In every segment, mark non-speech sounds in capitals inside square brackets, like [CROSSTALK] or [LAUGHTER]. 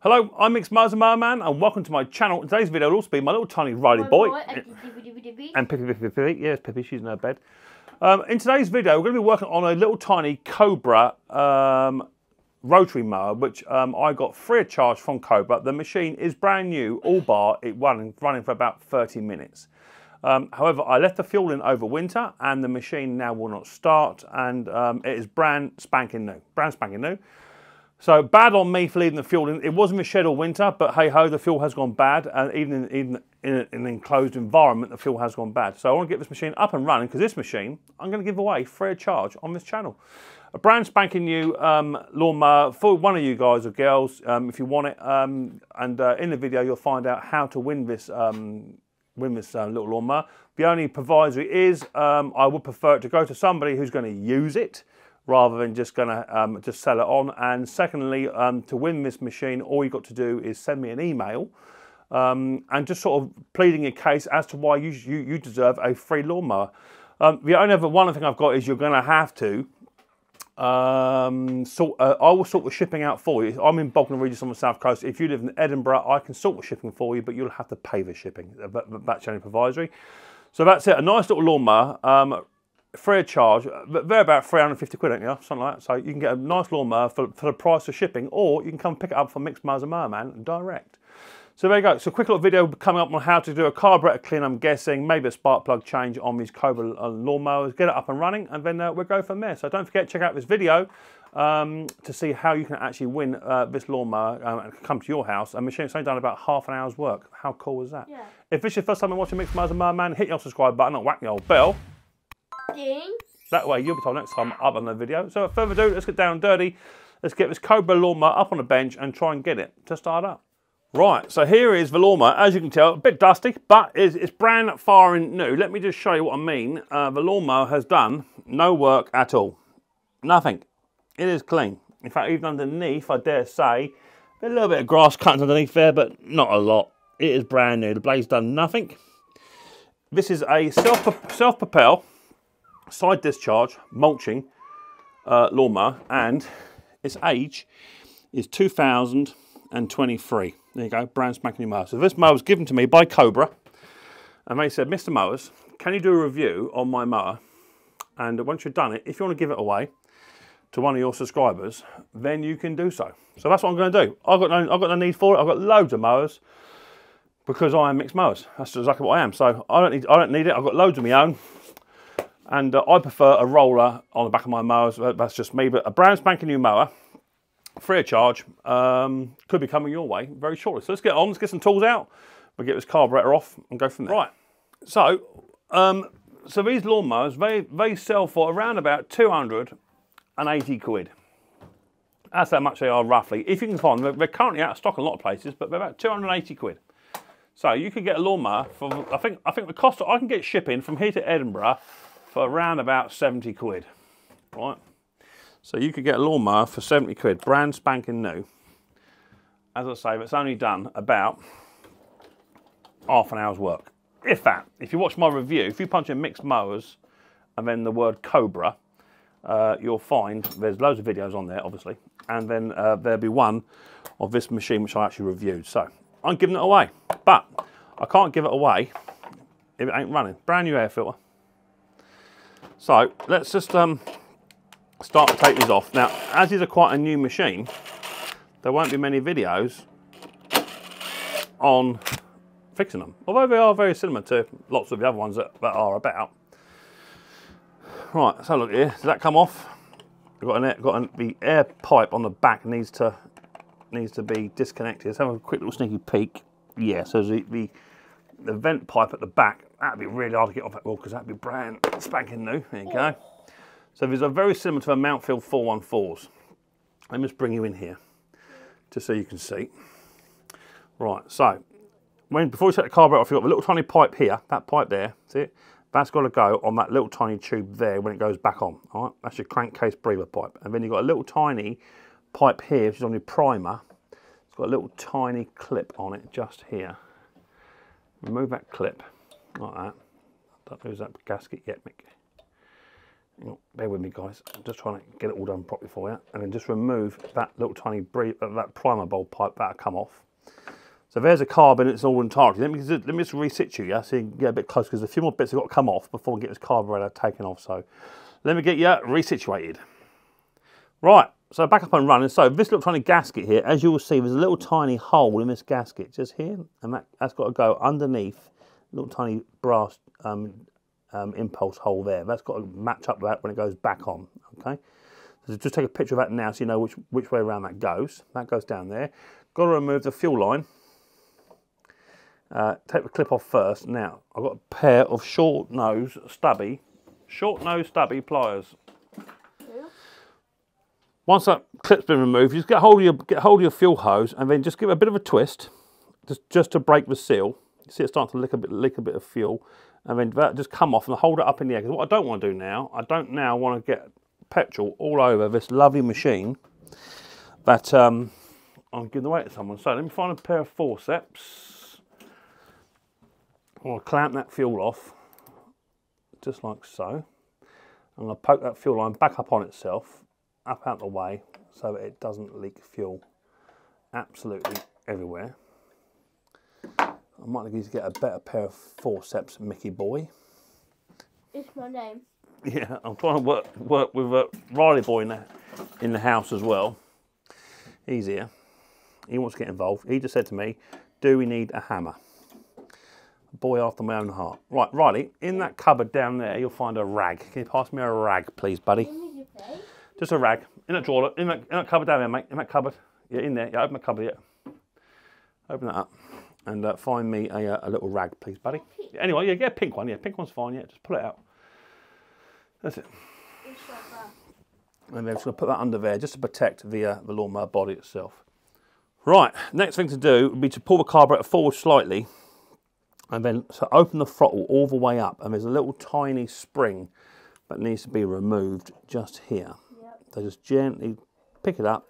Hello, I'm Micks Mowers Merman and welcome to my channel. Today's video will also be my little tiny Riley boy. And Pippi, Pippi, Pippi. Yes, Pippi, she's in her bed. Um, in today's video, we're going to be working on a little tiny Cobra um, rotary mower, which um, I got free of charge from Cobra. The machine is brand new, all bar, it running, running for about 30 minutes. Um, however, I left the fuel in over winter and the machine now will not start and um, it is brand spanking new, brand spanking new. So bad on me for leaving the fuel in. It was in the shed all winter, but hey ho, the fuel has gone bad. And even in, even in an enclosed environment, the fuel has gone bad. So I want to get this machine up and running because this machine I'm going to give away free of charge on this channel. A brand spanking new um, lawnmower for one of you guys or girls um, if you want it. Um, and uh, in the video, you'll find out how to win this um, win this uh, little lawnmower. The only proviso is um, I would prefer it to go to somebody who's going to use it rather than just going to um, just sell it on. And secondly, um, to win this machine, all you've got to do is send me an email um, and just sort of pleading your case as to why you, you, you deserve a free lawnmower. Um, the only other one thing I've got is you're going to have to um, sort, uh, I will sort the shipping out for you. I'm in Bognor Regis on the south coast. If you live in Edinburgh, I can sort the shipping for you, but you'll have to pay the shipping. That's only provisory. So that's it. A nice little lawnmower. Um, free of charge, but they're about 350 quid, ain't you? Something like that. So you can get a nice lawnmower for, for the price of shipping, or you can come pick it up from Micks Mowers and Merman direct. So there you go. So a quick little video coming up on how to do a carburetor clean, I'm guessing, maybe a spark plug change on these Cobra uh, lawnmowers, get it up and running, and then uh, we'll go from there. So don't forget check out this video um, to see how you can actually win uh, this lawnmower um, and come to your house. A machine it's only done about half an hour's work. How cool is that? Yeah. If this is your first time watching Micks Mowers and Merman, hit your subscribe button and whack the old bell. That way you'll be told next time I upload a video. So without further ado, let's get down dirty. Let's get this Cobra lawnmower up on the bench and try and get it to start up. Right, so here is the lawnmower. As you can tell, a bit dusty, but it's, it's brand firing new. Let me just show you what I mean. Uh, the lawnmower has done no work at all. Nothing. It is clean. In fact, even underneath, I dare say, a little bit of grass cut underneath there, but not a lot. It is brand new. The blade's done nothing. This is a self-propel self side discharge mulching uh, lawnmower and its age is 2023. There you go, brand spanking new mower. So this mower was given to me by Cobra and they said, Mr. Mowers, can you do a review on my mower? And once you've done it, if you want to give it away to one of your subscribers, then you can do so. So that's what I'm going to do. I've got no, I've got no need for it. I've got loads of mowers because I am Micks Mowers. That's exactly what I am. So I don't need, I don't need it. I've got loads of my own. And uh, I prefer a roller on the back of my mowers. That's just me. But a brand spanking new mower, free of charge, um, could be coming your way very shortly. So let's get on. Let's get some tools out. We'll get this carburetor off and go from there. Right. So, um, so these lawnmowers, they, they sell for around about 280 quid. That's how much they are roughly. If you can find them, they're currently out of stock in a lot of places, but they're about 280 quid. So you can get a lawnmower for, I think, I think the cost, I can get shipping from here to Edinburgh for around about 70 quid, right? So you could get a lawnmower for 70 quid, brand spanking new. As I say, it's only done about half an hour's work, if that. If you watch my review, if you punch in Micks Mowers and then the word Cobra, uh, you'll find there's loads of videos on there, obviously, and then uh, there'll be one of this machine which I actually reviewed. So I'm giving it away, but I can't give it away if it ain't running. Brand new air filter. So let's just um, start to take these off. Now, as is a quite a new machine, there won't be many videos on fixing them. Although they are very similar to lots of the other ones that, that are about. Right, so look here, does that come off? We've got an air, got an, the air pipe on the back needs to needs to be disconnected. Let's have a quick little sneaky peek. Yeah, so the, the, the vent pipe at the back That'd be really hard to get off that wall because that'd be brand spanking new. There you go. So these are very similar to the Mountfield 414s. Let me just bring you in here just so you can see. Right, so when before you set the carburetor off, you've got a little tiny pipe here, that pipe there, see it? That's got to go on that little tiny tube there when it goes back on. All right, that's your crankcase breather pipe. And then you've got a little tiny pipe here, which is on your primer. It's got a little tiny clip on it just here. Remove that clip like that. Don't lose that gasket yet, Mick. bear with me guys, I'm just trying to get it all done properly for you. And then just remove that little tiny uh, that primer bowl pipe, that'll come off. So there's a carb in its all entirety. Let me, let me just resit you, yeah, so you can get a bit close because a few more bits have got to come off before we get this carburetor taken off. So let me get you resituated. Right, so back up and running. So this tiny gasket here, as you will see, there's a little tiny hole in this gasket just here, and that, has got to go underneath, little tiny brass um, um, impulse hole there. That's got to match up with that when it goes back on, okay? So just take a picture of that now so you know which, which way around that goes. That goes down there. Got to remove the fuel line. Uh, take the clip off first. Now, I've got a pair of short nose stubby, short nose stubby pliers. Once that clip's been removed, you just get hold of your get hold of your fuel hose and then just give it a bit of a twist, just just to break the seal. You see it starting to leak a bit leak a bit of fuel, and then that just come off and hold it up in the air. Because what I don't want to do now, I don't now want to get petrol all over this lovely machine that um, I'm giving away to someone. So let me find a pair of forceps. I'm going to clamp that fuel off, just like so. I'm going to poke that fuel line back up on itself up out the way so it doesn't leak fuel absolutely everywhere. I might need to get a better pair of forceps, Mickey boy. It's my name. [LAUGHS] Yeah, I'm trying to work work with a Riley boy in the, in the house as well. He's here. He wants to get involved. He just said to me, do we need a hammer? boy after my own heart. Right, Riley, in that cupboard down there, you'll find a rag. Can you pass me a rag, please, buddy? Just a rag. In that drawer, in that, in that cupboard down there, mate. In that cupboard. Yeah, in there. Yeah, open the cupboard, yeah. Open that up. And uh, find me a, uh, a, little rag, please, buddy. Yeah, anyway, yeah, get a pink one. Yeah, pink one's fine. Yeah, just pull it out. That's it. And then just going to put that under there just to protect the, uh, the lawnmower body itself. Right, next thing to do would be to pull the carburetor forward slightly and then so open the throttle all the way up and there's a little tiny spring that needs to be removed just here. So just gently pick it up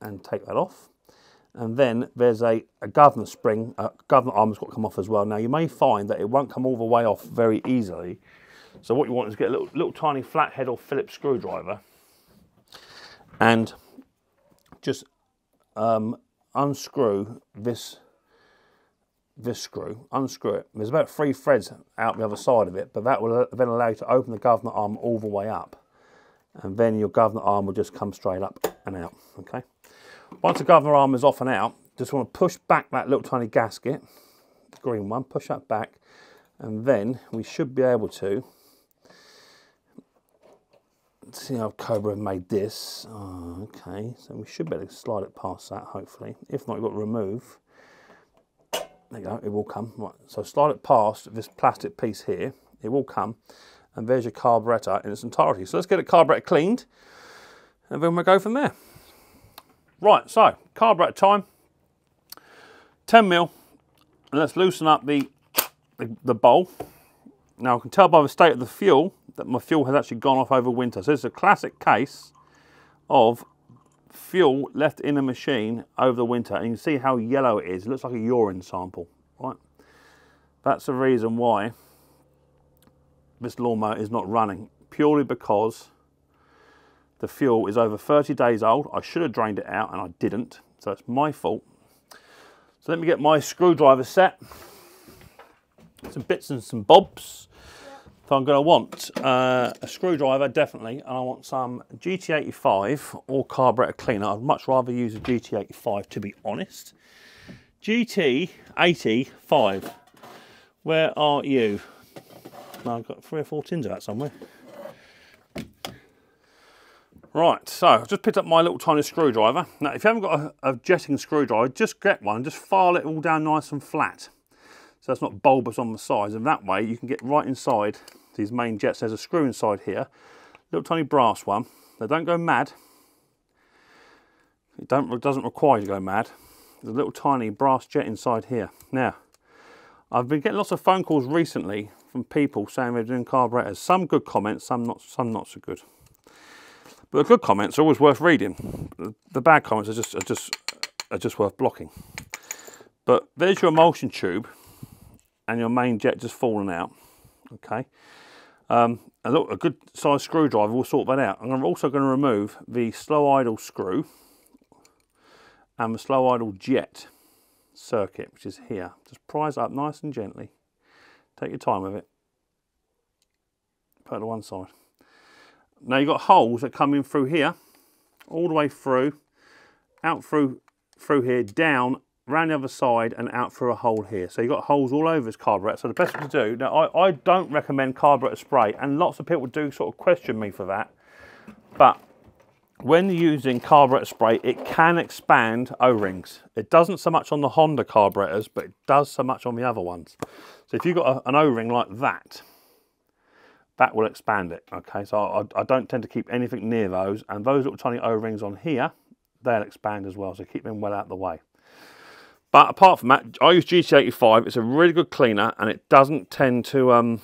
and take that off. And then there's a, a governor spring, a governor arm's got to come off as well. Now you may find that it won't come all the way off very easily. So what you want is get a little, little tiny flathead or Phillips screwdriver and just um, unscrew this this screw, unscrew it. There's about three threads out the other side of it, but that will then allow you to open the governor arm all the way up and then your governor arm will just come straight up and out, okay? Once the governor arm is off and out, just want to push back that little tiny gasket, the green one, push that back, and then we should be able to, see how Cobra made this. Oh, okay, so we should be able to slide it past that, hopefully. If not, you've got to remove. There you go, it will come. Right, so slide it past this plastic piece here. It will come and there's your carburetor in its entirety. So let's get the carburetor cleaned and then we'll go from there. Right, so carburetor time, 10 mil, and let's loosen up the, the, the bowl. Now I can tell by the state of the fuel that my fuel has actually gone off over winter. So this is a classic case of fuel left in a machine over the winter. And you can see how yellow it is. It looks like a urine sample, right? That's the reason why this lawnmower is not running purely because the fuel is over 30 days old. I should have drained it out and I didn't, so it's my fault. So let me get my screwdriver set, some bits and some bobs. So I'm going to want uh, a screwdriver, definitely, and I want some GT85 or carburetor cleaner. I'd much rather use a GT85, to be honest. GT85, where are you? I've got three or four tins that somewhere. Right, so I've just picked up my little tiny screwdriver. Now, if you haven't got a, a jetting screwdriver, just get one, just file it all down nice and flat. So it's not bulbous on the sides, and that way you can get right inside these main jets. There's a screw inside here, little tiny brass one. They don't go mad. It, don't, it doesn't require you to go mad. There's a little tiny brass jet inside here. Now, I've been getting lots of phone calls recently from people saying they're doing carburetors. Some good comments, some not, some not so good. But the good comments are always worth reading. The bad comments are just are just are just worth blocking. But there's your emulsion tube and your main jet just falling out. Okay. Um, and look, a good size screwdriver will sort that out. I'm also going to remove the slow idle screw and the slow idle jet circuit, which is here. Just prise up nice and gently. Take your time with it. Put it to one side. Now you've got holes that come in through here, all the way through, out through through here, down, around the other side and out through a hole here. So you've got holes all over this carburetor. So the best thing to do, now I, I don't recommend carburetor spray and lots of people do sort of question me for that. But when using carburetor spray, it can expand O-rings. It doesn't so much on the Honda carburetors, but it does so much on the other ones. So if you've got a, an O-ring like that, that will expand it. Okay, so I, I, don't tend to keep anything near those. And those little tiny O-rings on here, they'll expand as well. So keep them well out of the way. But apart from that, I use GT85. It's a really good cleaner and it doesn't tend to um,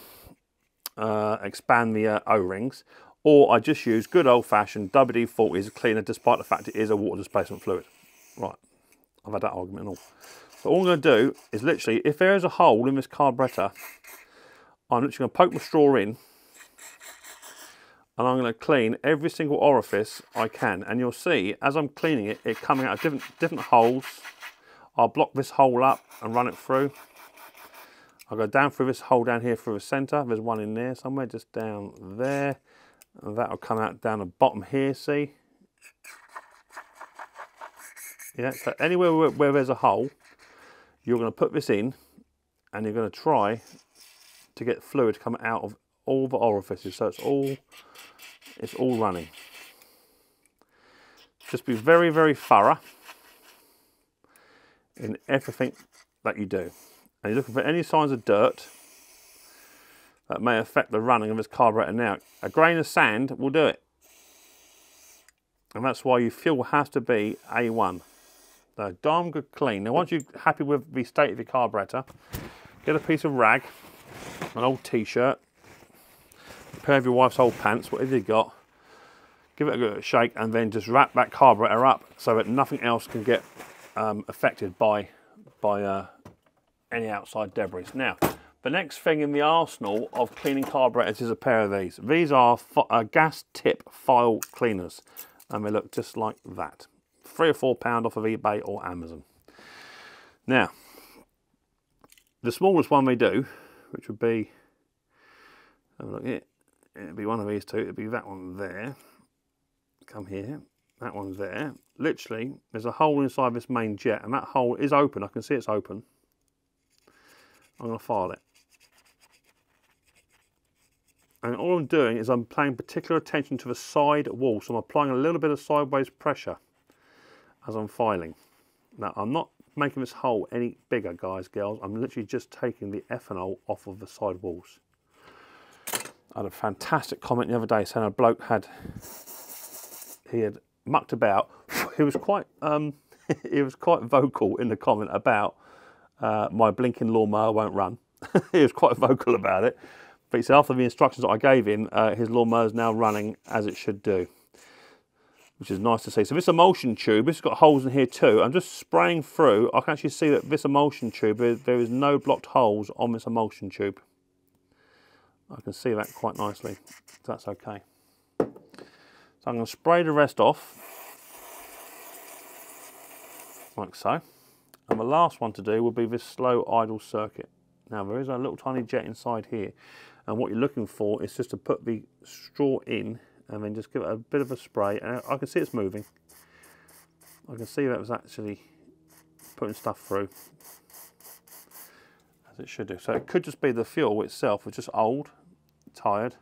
uh, expand the uh, O-rings. Or I just use good old-fashioned WD-40 as a cleaner despite the fact it is a water displacement fluid. Right, I've had that argument and all. So all I'm going to do is literally, if there is a hole in this carburetor, I'm literally going to poke my straw in and I'm going to clean every single orifice I can. And you'll see, as I'm cleaning it, it coming out of different, different holes. I'll block this hole up and run it through. I'll go down through this hole down here through the centre. There's one in there somewhere, just down there. That'll come out down the bottom here, see? Yeah, so anywhere where, where there's a hole, you're going to put this in and you're going to try to get fluid to come out of all the orifices. So it's all it's all running. Just be very very thorough in everything that you do. And you're looking for any signs of dirt that may affect the running of this carburetor. Now a grain of sand will do it. And that's why your fuel has to be A1 so darn good clean. Now once you're happy with the state of your carburetor get a piece of rag an old t-shirt a pair of your wife's old pants, whatever you got, give it a good shake and then just wrap that carburetor up so that nothing else can get um, affected by, by uh, any outside debris. Now, the next thing in the arsenal of cleaning carburetors is a pair of these. These are uh, gas tip file cleaners and they look just like that. Three or four pound off of eBay or Amazon. Now, the smallest one we do, which would be, have a look here, it'd be one of these two, it'd be that one there, come here, that one's there. Literally, there's a hole inside this main jet and that hole is open, I can see it's open. I'm going to file it. And all I'm doing is I'm paying particular attention to the side wall, so I'm applying a little bit of sideways pressure as I'm filing. Now, I'm not making this hole any bigger, guys, girls. I'm literally just taking the ethanol off of the side walls. I had a fantastic comment the other day saying a bloke had he had mucked about. He was quite um, [LAUGHS] he was quite vocal in the comment about uh, my blinking lawnmower won't run. [LAUGHS] he was quite vocal about it. But he said after the instructions that I gave him, uh, his lawnmower is now running as it should do, which is nice to see. So this emulsion tube, this has got holes in here too. I'm just spraying through. I can actually see that this emulsion tube, there is no blocked holes on this emulsion tube. I can see that quite nicely, so that's okay. So I'm going to spray the rest off, like so. And the last one to do will be this slow idle circuit. Now there is a little tiny jet inside here, and what you're looking for is just to put the straw in and then just give it a bit of a spray. And I can see it's moving. I can see that was actually putting stuff through as it should do. So it could just be the fuel itself was just old, tired,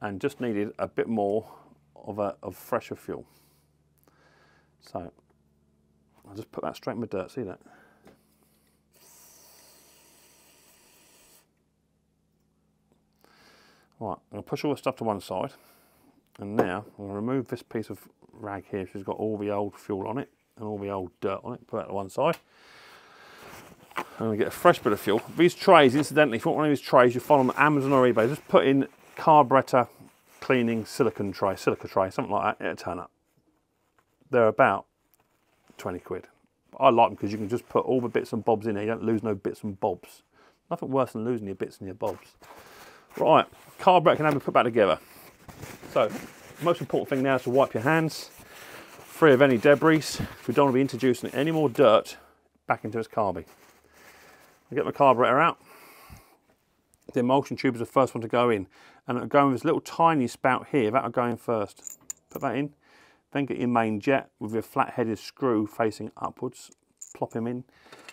and just needed a bit more of a of fresher fuel. So I'll just put that straight in the dirt, see that? Right, I'm going to push all the stuff to one side and now I'm going to remove this piece of rag here She's got all the old fuel on it and all the old dirt on it, put that to one side. And we get a fresh bit of fuel. These trays, incidentally, if you want one of these trays, you find on Amazon or eBay, just put in carburetor cleaning silicon tray, silica tray, something like that, it'll turn up. They're about 20 quid. I like them because you can just put all the bits and bobs in there. You don't lose no bits and bobs. Nothing worse than losing your bits and your bobs. Right, carburetor can now be put back together. So, most important thing now is to wipe your hands free of any debris. We don't want to be introducing any more dirt back into this carby. I get my carburetor out. The emulsion tube is the first one to go in. And it'll go in this little tiny spout here, that'll go in first. Put that in. Then get your main jet with your flat-headed screw facing upwards. Plop him in.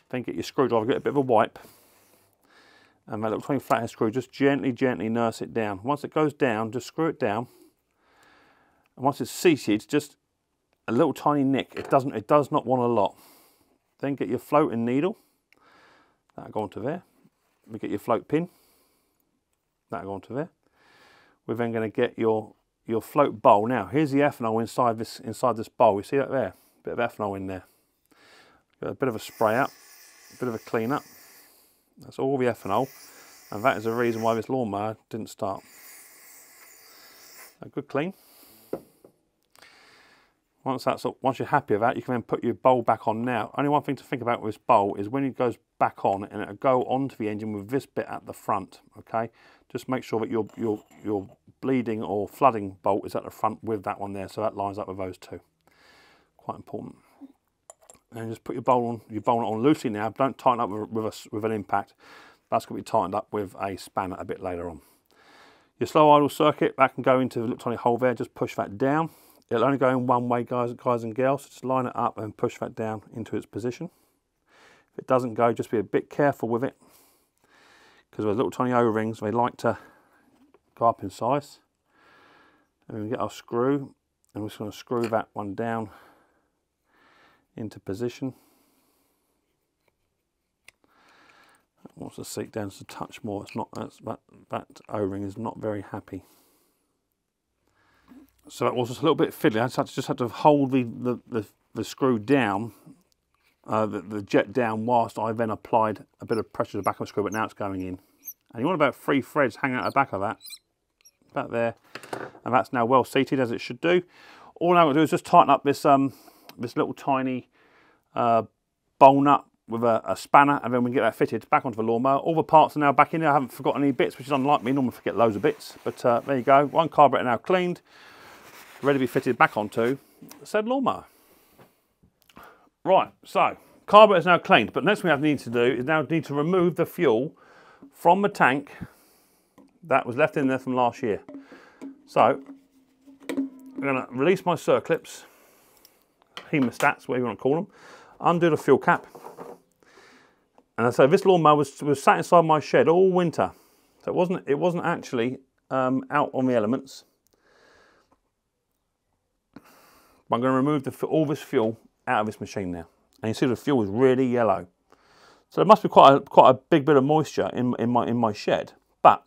Then get your screwdriver, get a bit of a wipe. Um, and that little tiny flathead screw, just gently, gently nurse it down. Once it goes down, just screw it down. And once it's seated, just a little tiny nick. It doesn't, it does not want a lot. Then get your floating needle. That'll go onto there. We get your float pin. That'll go onto there. We're then going to get your your float bowl. Now, here's the ethanol inside this inside this bowl. You see that there? Bit of ethanol in there. Got a bit of a spray up, a bit of a clean up. That's all the ethanol, and that is the reason why this lawnmower didn't start. A good clean. Once that's up, once you're happy with that, you can then put your bowl back on now. Only one thing to think about with this bowl is when it goes back on and it'll go onto the engine with this bit at the front, okay? Just make sure that your, your, your bleeding or flooding bolt is at the front with that one there, so that lines up with those two. Quite important. And just put your bowl on, your bowl on loosely now. Don't tighten up with, with, a, with an impact. That's going to be tightened up with a spanner a bit later on. Your slow idle circuit, that can go into the little tiny hole there. Just push that down It'll only go in one way, guys, guys and girls. So just line it up and push that down into its position. If it doesn't go, just be a bit careful with it. Because with little tiny O-rings, they like to go up in size. And we get our screw, and we're just going to screw that one down into position. wants the seat down to touch more. It's not that that O-ring is not very happy. So that was just a little bit fiddly. I just had to hold the, the, the, the screw down, uh, the, the, jet down, whilst I then applied a bit of pressure to the back of the screw, but now it's going in. And you want about three threads hanging out the back of that, about there. And that's now well seated as it should do. All I'm going to do is just tighten up this, um, this little tiny uh, bowl nut with a, a, spanner and then we can get that fitted back onto the lawnmower. All the parts are now back in there. I haven't forgotten any bits, which is unlike me. Normally forget loads of bits, but uh, there you go. One carburetor now cleaned ready to be fitted back onto said lawnmower. Right, so carburetor is now cleaned, but next thing we need to do is now need to remove the fuel from the tank that was left in there from last year. So I'm going to release my circlips, hemostats, whatever you want to call them, undo the fuel cap. And I say this lawnmower was, was sat inside my shed all winter. So it wasn't, it wasn't actually um, out on the elements. But I'm going to remove the, all this fuel out of this machine now. And you see the fuel is really yellow. So there must be quite a, quite a big bit of moisture in, in, my, in my shed. But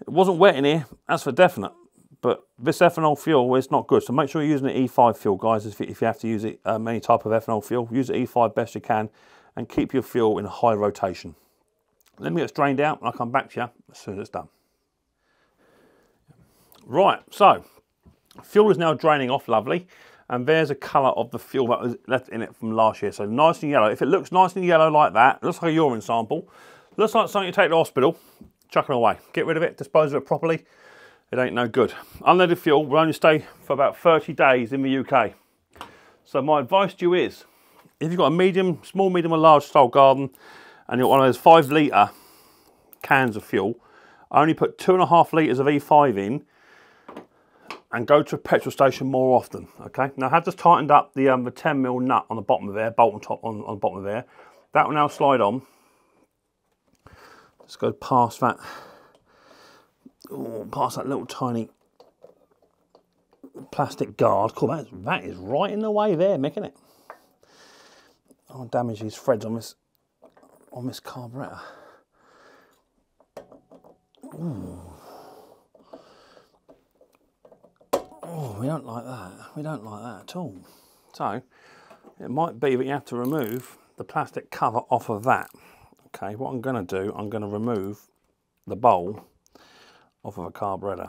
it wasn't wet in here, that's for definite. But this ethanol fuel is not good. So make sure you're using the E5 fuel, guys, if you, if you have to use it, um, any type of ethanol fuel. Use the E5 best you can and keep your fuel in high rotation. Let me get it drained out and I'll come back to you as soon as it's done. Right, so Fuel is now draining off lovely. And there's a colour of the fuel that was left in it from last year. So nice and yellow. If it looks nice and yellow like that, looks like a urine sample, looks like something you take to the hospital, chuck it away. Get rid of it, dispose of it properly. It ain't no good. Unleaded fuel will only stay for about 30 days in the UK. So my advice to you is, if you've got a medium, small, medium or large style garden, and you've got one of those five litre cans of fuel, I only put two and a half litres of E5 in and go to a petrol station more often. Okay. Now I have just tightened up the um, the 10 mil nut on the bottom of there, bolt on top on, on the bottom of there. That will now slide on. Let's go past that. Ooh, past that little tiny plastic guard. Cool, that is, that is right in the way there, making it. I'll damage these threads on this on this carburetor. Ooh. Oh, we don't like that. We don't like that at all. So, it might be that you have to remove the plastic cover off of that. Okay, what I'm going to do, I'm going to remove the bowl off of a carburetor.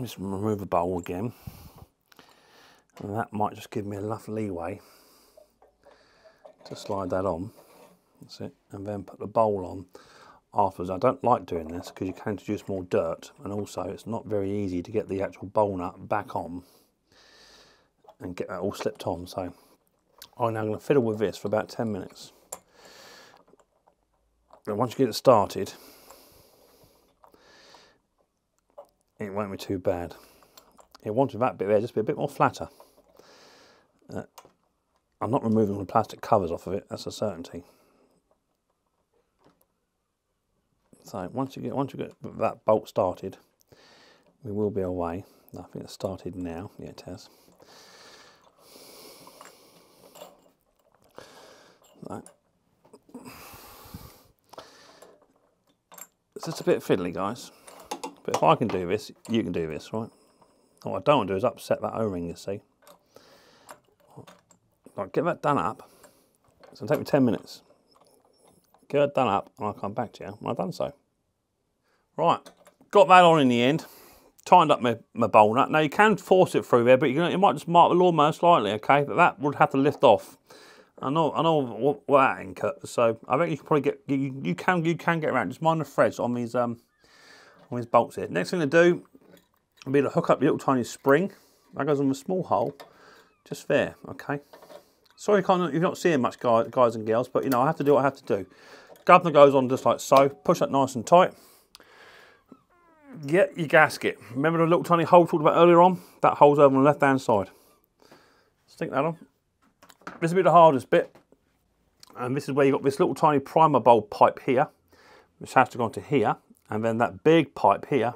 Just remove the bowl again. And that might just give me enough leeway to slide that on. That's it. And then put the bowl on afterwards. I don't like doing this because you can introduce more dirt and also it's not very easy to get the actual bowl nut back on and get that all slipped on. So I'm now going to fiddle with this for about 10 minutes. Once you get it started, it won't be too bad. It wanted that bit there just be a bit more flatter. Uh, I'm not removing the plastic covers off of it, that's a certainty. So once you get once you get that bolt started, we will be away. I think it's started now. Yeah, it has. Right. It's just a bit fiddly, guys. But if I can do this, you can do this, right? What I don't want to do is upset that O-ring, you see. Right, get that done up. It's going to take me 10 minutes. Get it done up and I'll come back to you when I've done so. Right, got that on in the end. Tightened up my, my bowl nut. Now you can force it through there, but you, might just mark the lawnmower slightly, okay? But that would have to lift off. I know, I know what, that ain't cut. So I think you can probably get you, you can you can get around. Just mind the threads on these um on these bolts here. Next thing to do will be to hook up the little tiny spring. That goes on the small hole, just there. Okay. Sorry, you can't you're not seeing much guys, guys and girls, but you know I have to do what I have to do. Governor goes on just like so. Push that nice and tight. Get your gasket. Remember the little tiny hole we talked about earlier on? That hole's over on the left hand side. Stick that on. This will be the hardest bit. And this is where you've got this little tiny primer bulb pipe here, which has to go onto here. And then that big pipe here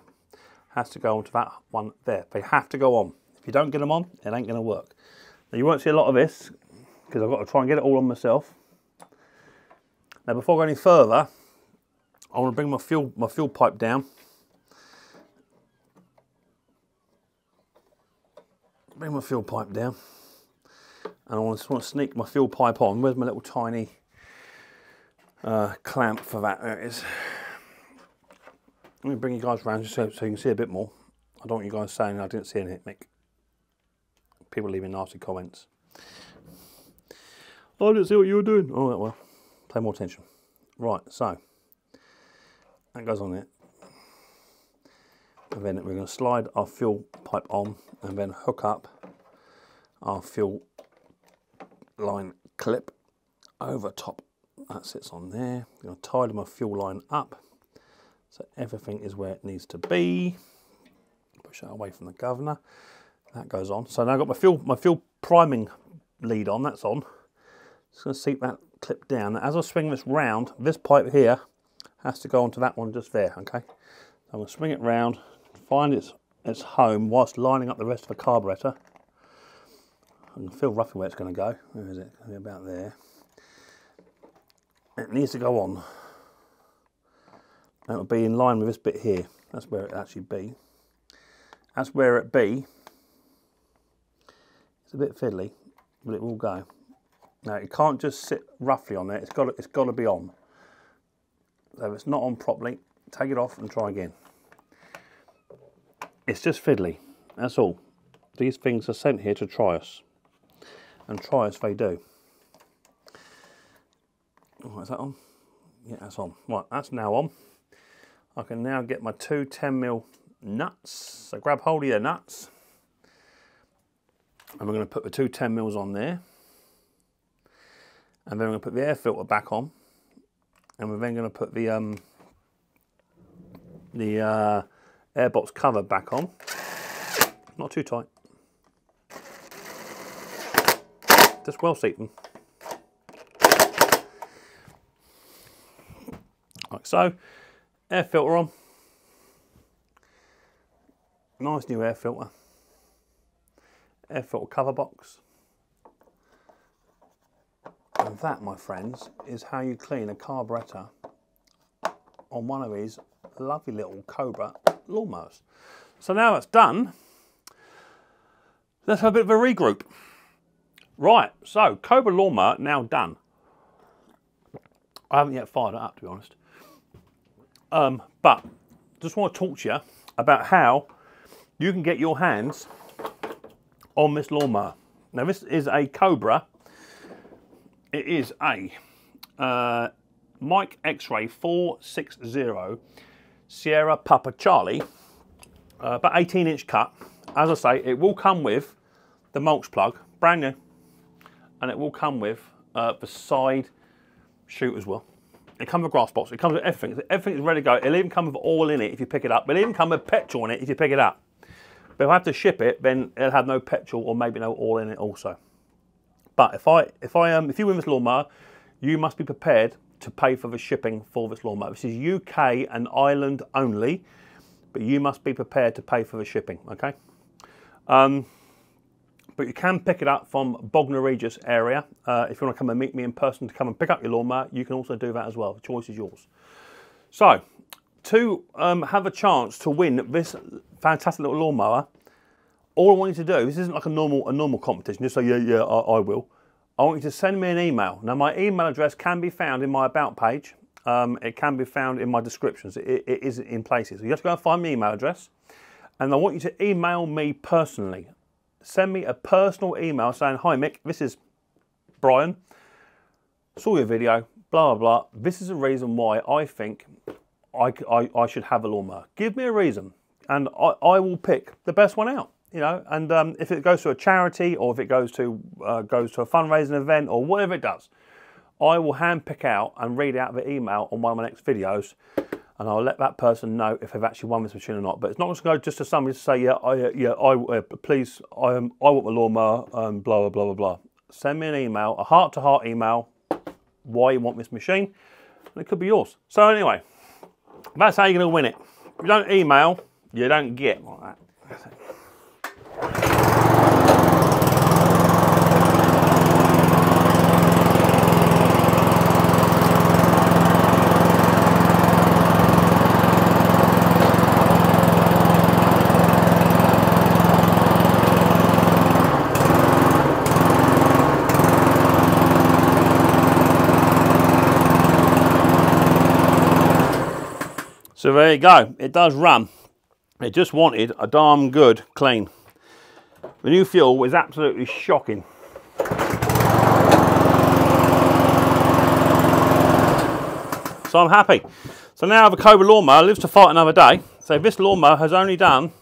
has to go onto that one there. They have to go on. If you don't get them on, it ain't going to work. Now you won't see a lot of this because I've got to try and get it all on myself. Now before I go any further, I want to bring my fuel, my fuel pipe down. Bring my fuel pipe down and I just want to sneak my fuel pipe on. Where's my little tiny uh, clamp for that? There it is. Let me bring you guys around so, so you can see a bit more. I don't want you guys saying I didn't see anything, Mick. People leaving nasty comments. I didn't see what you were doing. Oh, well, pay more attention. Right, so that goes on there. And then we're going to slide our fuel pipe on and then hook up our fuel line clip over top. That sits on there. I'm going to tidy my fuel line up so everything is where it needs to be. Push that away from the governor. That goes on. So now I've got my fuel, my fuel priming lead on, that's on. Just going to seat that clip down. As I swing this round, this pipe here has to go onto that one just there, okay? I'm going to swing it round, find its, its home whilst lining up the rest of the carburetor. I can feel roughly where it's going to go. Where is it? about there. It needs to go on. That will be in line with this bit here. That's where it actually be. That's where it be. It's a bit fiddly, but it will go. Now it can't just sit roughly on there. It's got to, it's got to be on. So if it's not on properly, take it off and try again. It's just fiddly. That's all. These things are sent here to try us and try as they do. Oh, is that on? Yeah, that's on. Right, that's now on. I can now get my two 10mm nuts. So grab hold of your nuts. And we're going to put the two 10mm on there. And then we're going to put the air filter back on. And we're then going to put the um, the uh, airbox cover back on. Not too tight. Just well seat them. Like so. Air filter on. Nice new air filter. Air filter cover box. And that, my friends, is how you clean a carburettor on one of these lovely little Cobra lawnmowers. So now that's done, let's have a bit of a regroup. Right, so Cobra Lawnmower now done. I haven't yet fired it up, to be honest. Um, but just want to talk to you about how you can get your hands on this lawnmower. Now this is a Cobra. It is a uh, Mike X-Ray 460 Sierra Papa Charlie, uh, about 18 inch cut. As I say, it will come with the mulch plug, brand new, and it will come with uh, the side chute as well. It comes with grass box, it comes with everything. Everything is ready to go. It'll even come with oil in it if you pick it up. It'll even come with petrol in it if you pick it up. But if I have to ship it, then it'll have no petrol or maybe no oil in it also. But if I if I um if you win this lawnmower, you must be prepared to pay for the shipping for this lawnmower. This is UK and Ireland only, but you must be prepared to pay for the shipping. Okay. Um, but you can pick it up from Bognor Regis area. Uh, if you want to come and meet me in person to come and pick up your lawnmower, you can also do that as well. The choice is yours. So, to um, have a chance to win this fantastic little lawnmower, all I want you to do, this isn't like a normal a normal competition, just say, yeah, yeah, I, I will. I want you to send me an email. Now, my email address can be found in my About page. Um, it can be found in my descriptions. It, it is in places. So you have to go and find my email address. And I want you to email me personally send me a personal email saying, Hi Mick, this is Brian, saw your video, blah, blah, blah. This is the reason why I think I, I, I should have a lawnmower. Give me a reason and I, I will pick the best one out. You know, and um, if it goes to a charity or if it goes to uh, goes to a fundraising event or whatever it does, I will hand pick out and read out the email on one of my next videos and I'll let that person know if they've actually won this machine or not. But it's not just going to go just to somebody to say, yeah, I, yeah, I, uh, please, I, um, I want the lawnmower, um, blah, blah, blah, blah, blah. Send me an email, a heart-to-heart -heart email, why you want this machine, and it could be yours. So anyway, that's how you're going to win it. If you don't email, you don't get like that. So there you go, it does run. It just wanted a darn good clean. The new fuel was absolutely shocking. So I'm happy. So now the Cobra lawnmower lives to fight another day. So this lawnmower has only done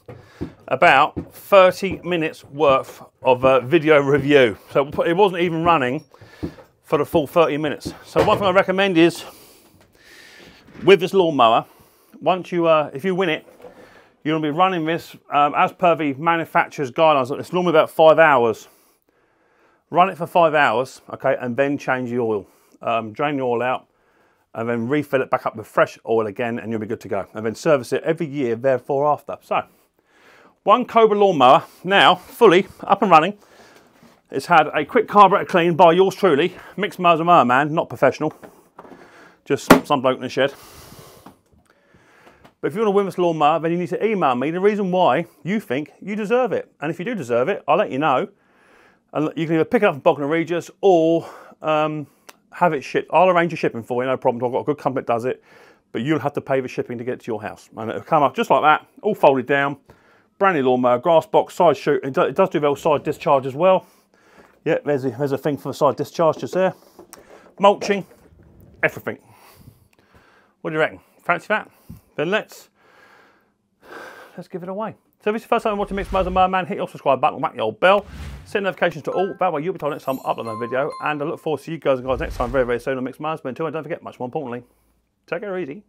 about 30 minutes worth of uh, video review. So it wasn't even running for the full 30 minutes. So one thing I recommend is with this lawnmower, once you, uh, if you win it, to be running this um, as per the manufacturer's guidelines. It's normally about five hours. Run it for five hours, okay, and then change the oil. Um, drain the oil out, and then refill it back up with fresh oil again, and you'll be good to go. And then service it every year, therefore after. So, one Cobra lawnmower now fully up and running. It's had a quick carburetor clean by yours truly, Micks Mowers and man, not professional, just some bloke in the shed. But if you want to win this lawnmower, then you need to email me the reason why you think you deserve it. And if you do deserve it, I'll let you know. And you can either pick it up from Bognor Regis or um, have it shipped. I'll arrange your shipping for you, no problem. I've got a good company that does it. But you'll have to pay the shipping to get to your house. And it'll come up just like that, all folded down. Brand new lawnmower, grass box, side chute. It does do the side discharge as well. Yeah, there's a, there's a thing for the side discharge just there. Mulching, everything. What do you reckon? Fancy that? Then let's let's give it away. So if it's the first time watching Micks Mowers Man, hit your subscribe button, whack the old bell, set notifications to all, that way you'll be told next time I upload a video, and I look forward to you guys and guys next time very, very soon on Micks Mowers. But until then, don't forget, much more importantly, take it easy.